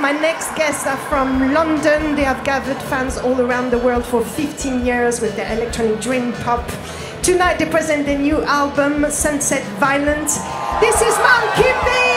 My next guests are from London. They have gathered fans all around the world for 15 years with their electronic dream pop. Tonight they present their new album, Sunset Violent. This is Mount Kimbie!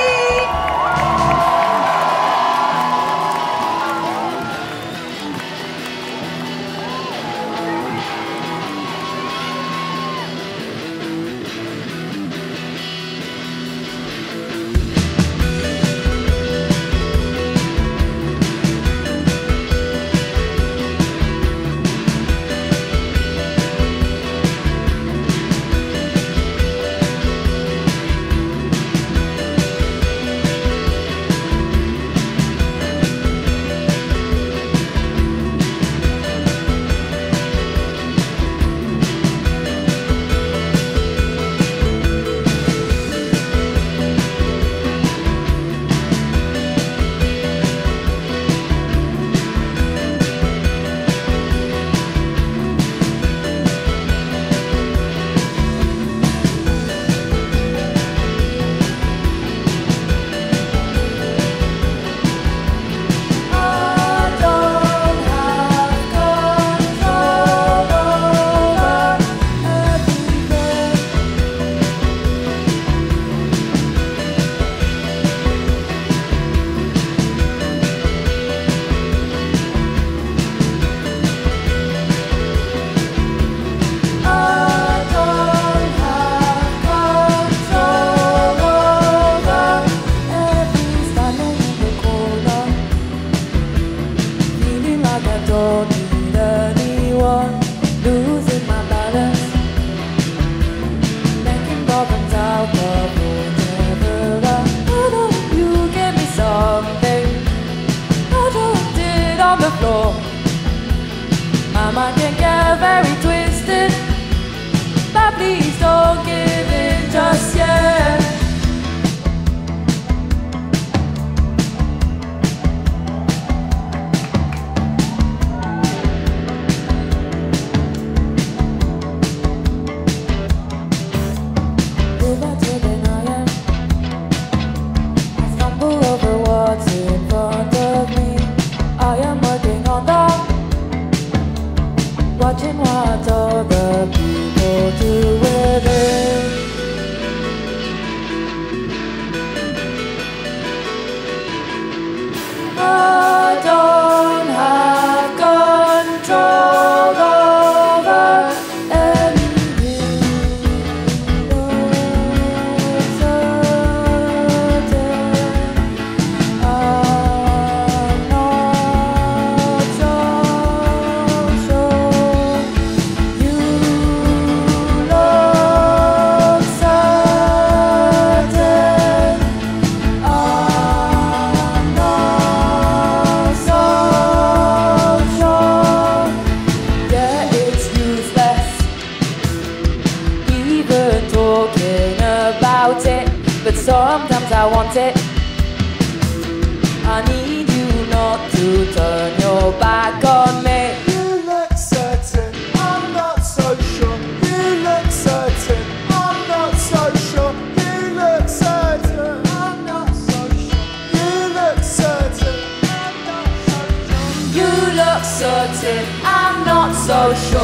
watching what other people do.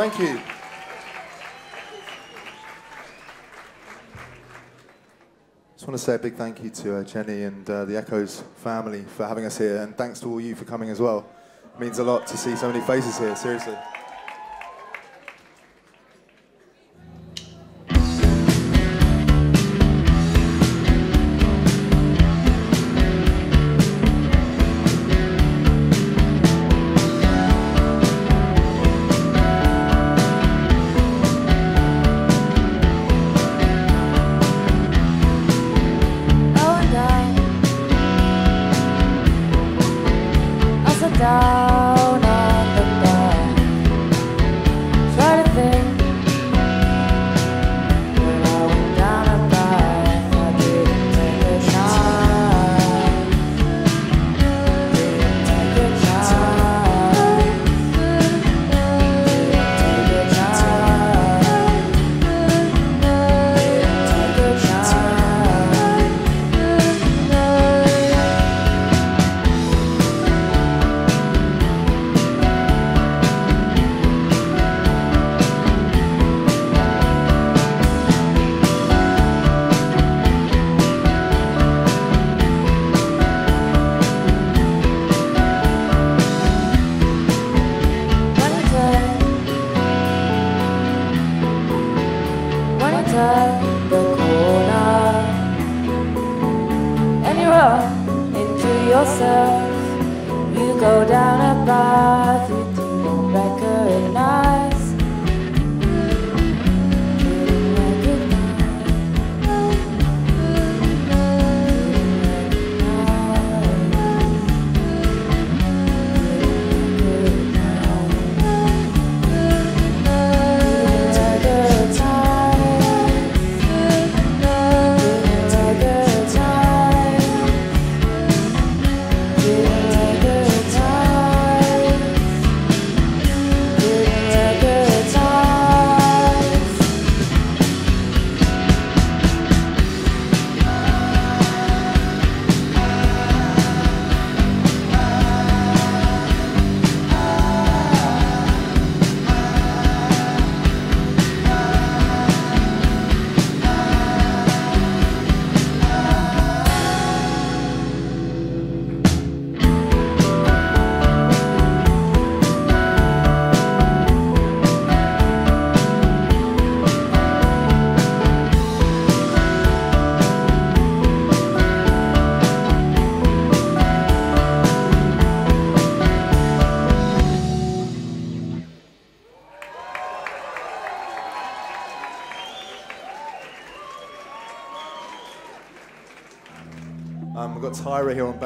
Thank you. Just want to say a big thank you to uh, Jehnny and uh, the Echoes family for having us here, and thanks to all you for coming as well. Means a lot to see so many faces here, seriously.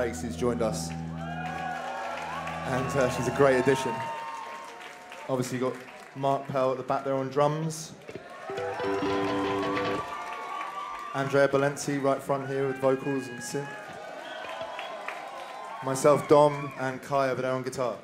Bass who's joined us. And uh, she's a great addition. Obviously, you've got Marc Pell at the back there on drums. Andrea Balency right front here with vocals and synth. Myself, Dom, and Kai over there on guitar.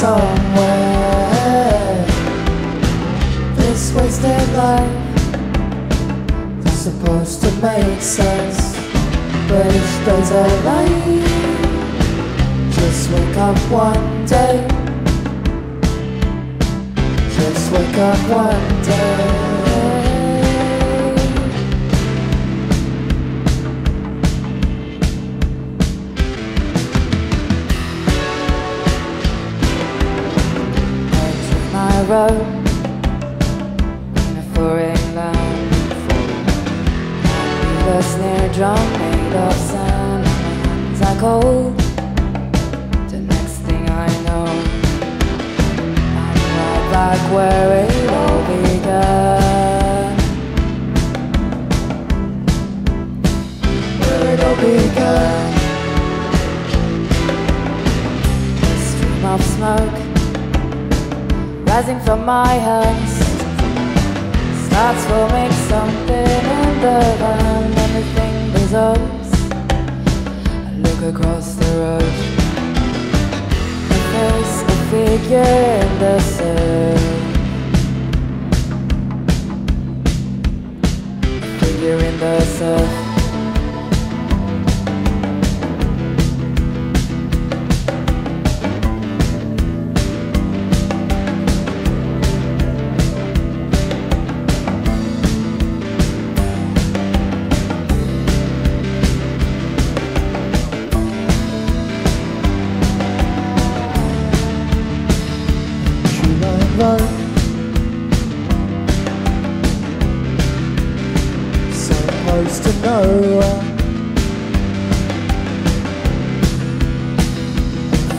Somewhere. This wasted life is supposed to make sense, but it stays alive. Just wake up one day. Just wake up one day. Road in a foreign land. With a snare drum made of sand. Hands are cold. The next thing I know, I'm right back where it all began. Where it all began. A stream of smoke rising from my hands starts forming something in the van. Everything dissolves. I look across the road. A face, a figure in the surf. Figure in the surf. To know.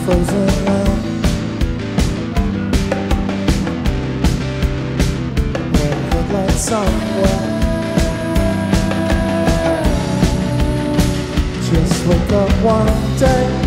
Frozen land. Red headlights somewhere. Just wake up one day.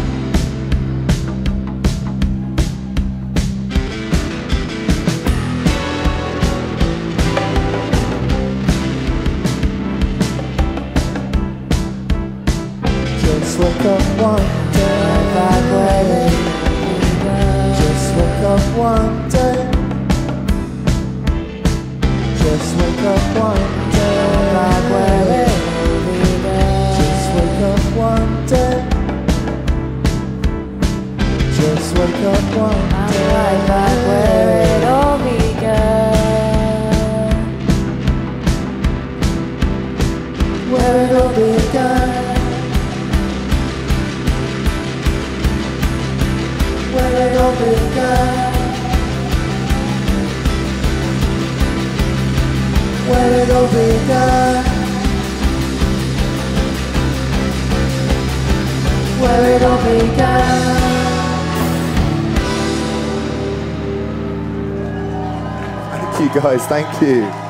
Just wake up one I'm day. right back where it all began. Where it all began. Where it all began. Where it all began. Where it all began. Guys. Thank you.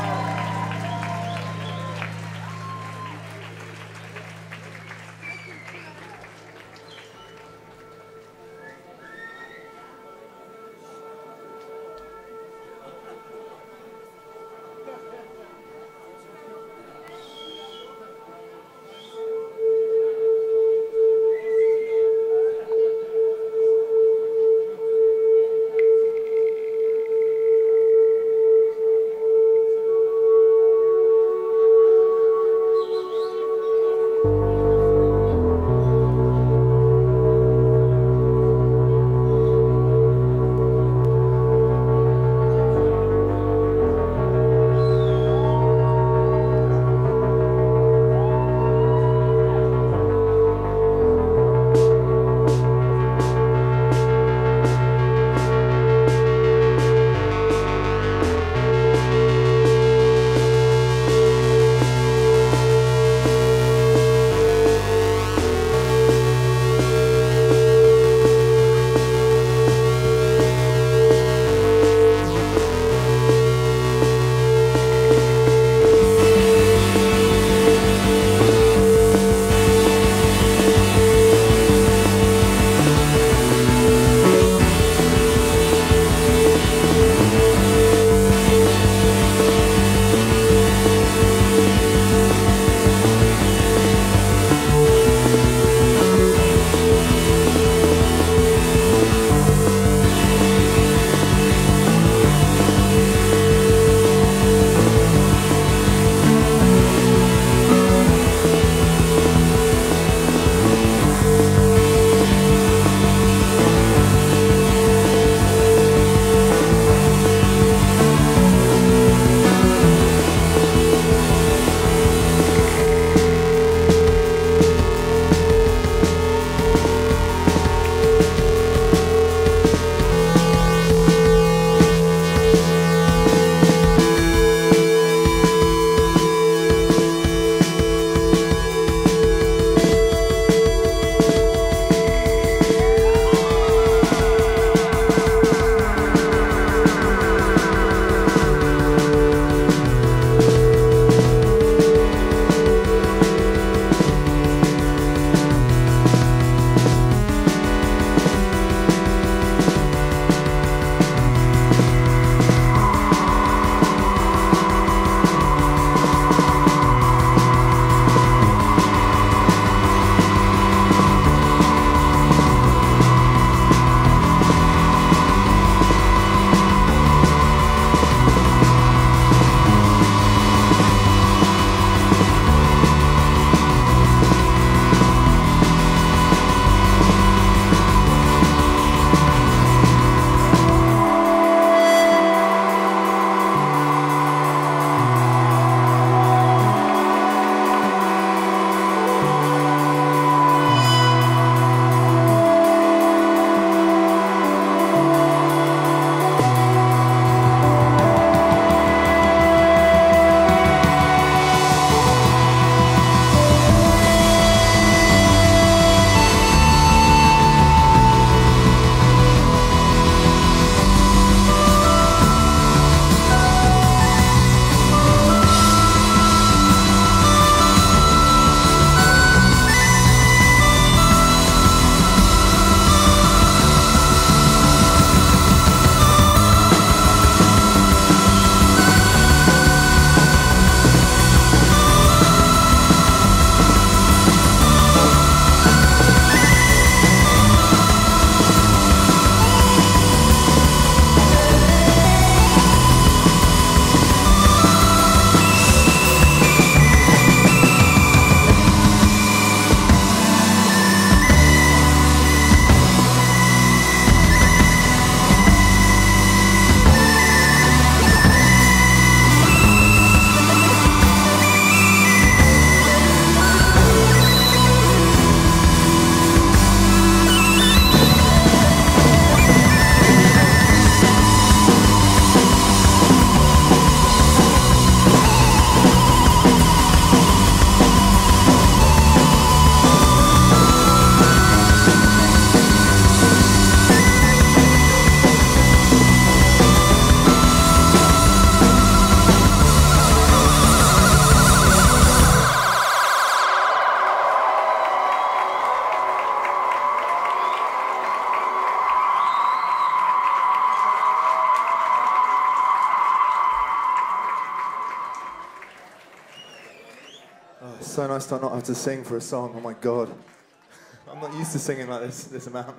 Nice to not have to sing for a song. Oh my god. I'm not used to singing like this this amount.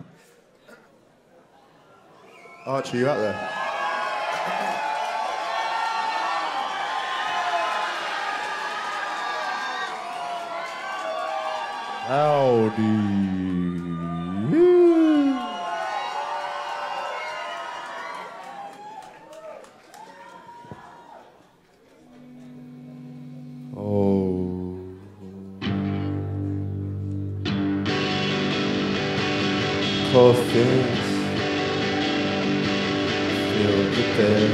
Archie, you out there? Howdy. Coffins fill the bed.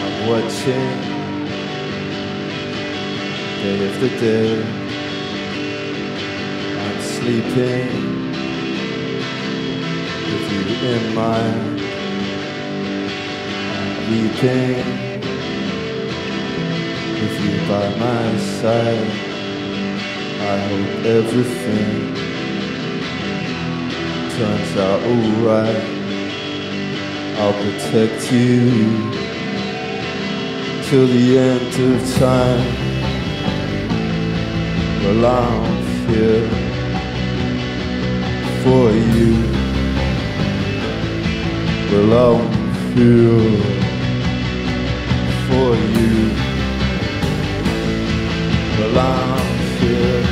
I'm watching day after day. I'm sleeping with you in mind. I'm weeping with you by my side. I hope everything turns out alright. I'll protect you till the end of time. Well, I'm here for you. Well, I'm here for you. Well, I'm here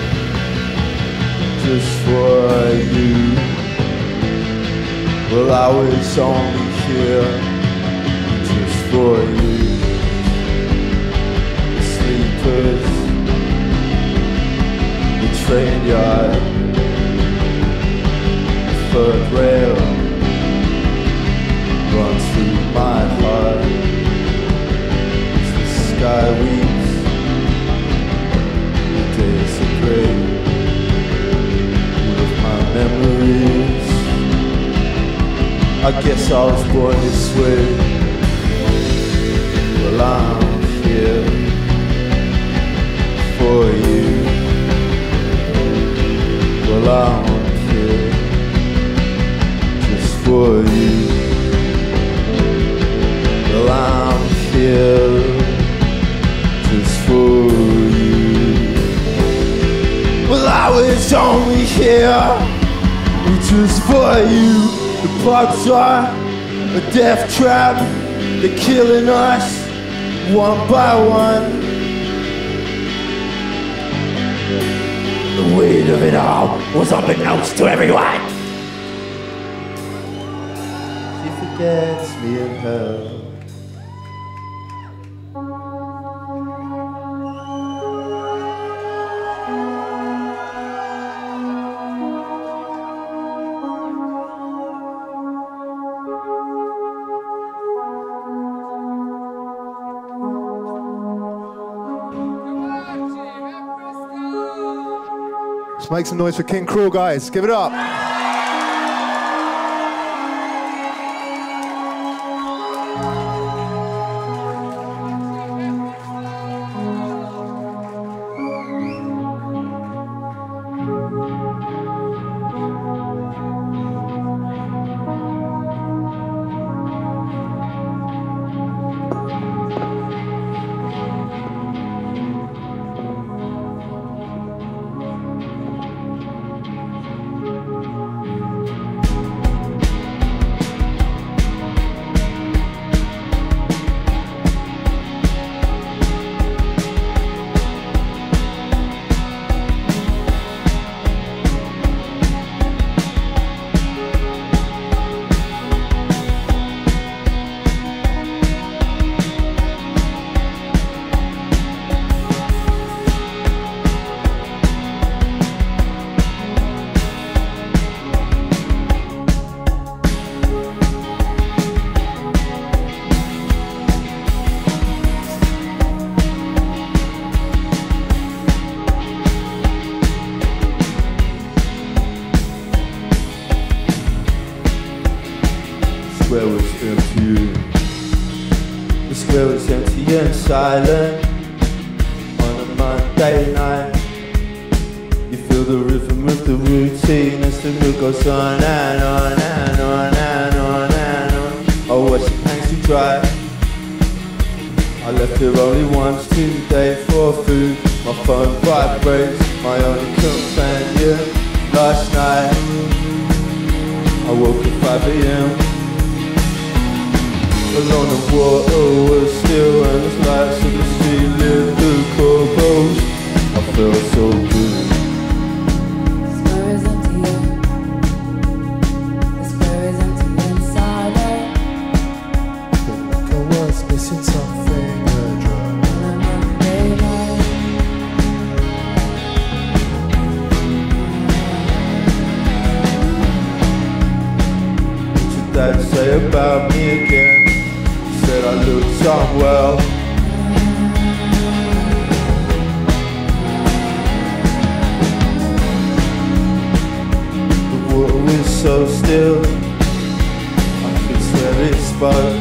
just for you. Well, I was only here just for you. The sleepers, the train yard, the third rail runs through my heart. As the sky weeps, the days are gray with my memories. I guess I was born this way. Well, I'm here for you. Well, I'm here just for you. Well, I'm here just for you. Well, I was only here just for you. Bugs are a death trap. They're killing us one by one. The weight of it all was unbeknownst to everyone. She forgets me in hell. Let's make some noise for King Krule, guys. Give it up. on and on and on and on and on. Oh, what she. I left her only once today for food. My phone vibrates, my only companion. Last night, I woke at 5 a.m. Alone water was still and the lights of the street live through cold I felt so good. still. I can swear it's both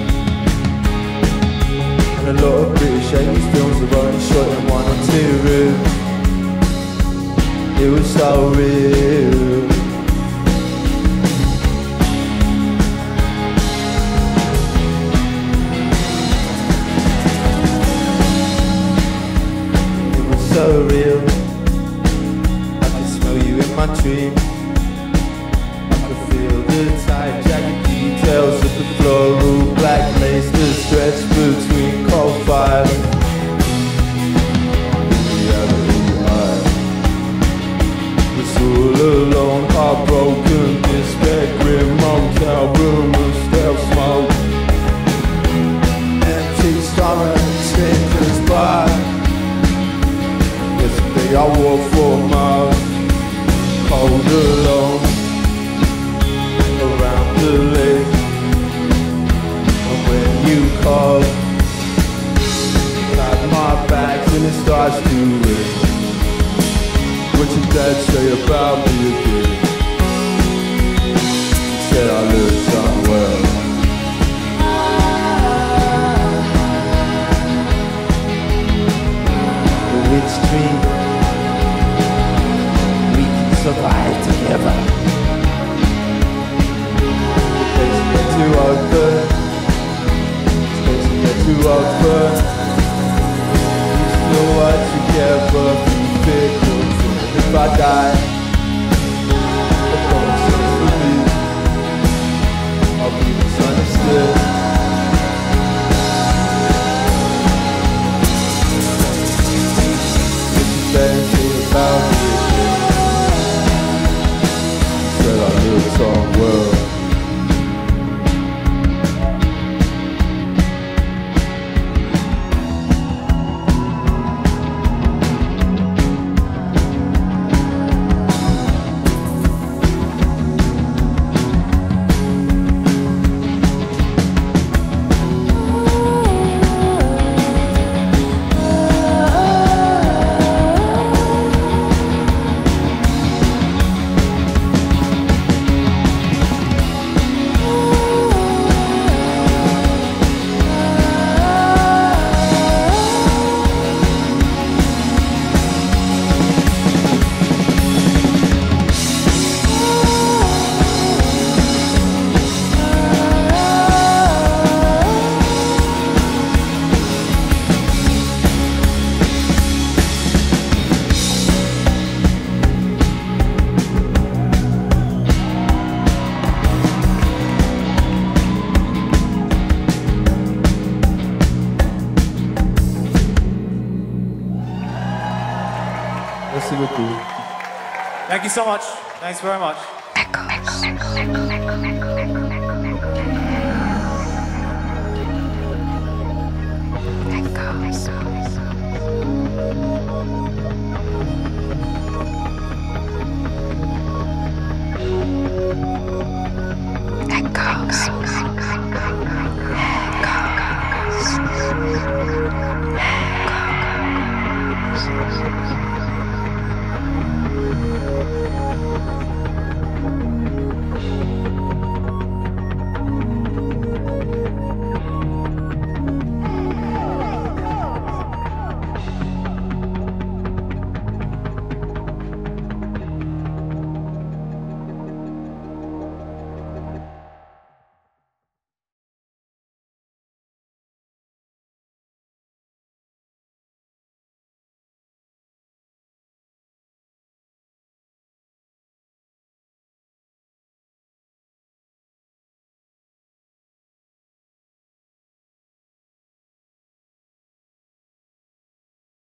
guy so much. Thanks very much.